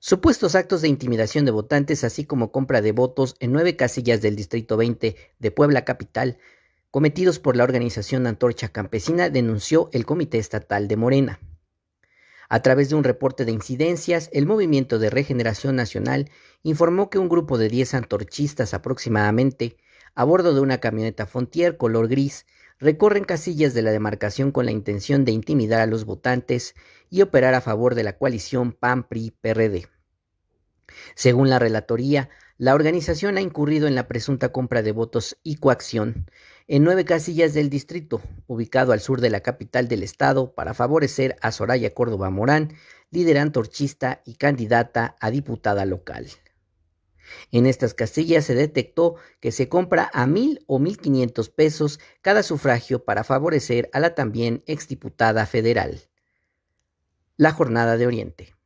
Supuestos actos de intimidación de votantes, así como compra de votos en nueve casillas del Distrito 20 de Puebla Capital, cometidos por la organización Antorcha Campesina, denunció el Comité Estatal de Morena. A través de un reporte de incidencias, el Movimiento de Regeneración Nacional informó que un grupo de 10 antorchistas aproximadamente, a bordo de una camioneta Fontier color gris, recorren casillas de la demarcación con la intención de intimidar a los votantes y operar a favor de la coalición PAN-PRI-PRD. Según la relatoría, la organización ha incurrido en la presunta compra de votos y coacción en nueve casillas del distrito, ubicado al sur de la capital del estado, para favorecer a Soraya Córdoba Morán, líder antorchista y candidata a diputada local. En estas casillas se detectó que se compra a mil o mil quinientos pesos cada sufragio para favorecer a la también exdiputada federal. La jornada de Oriente.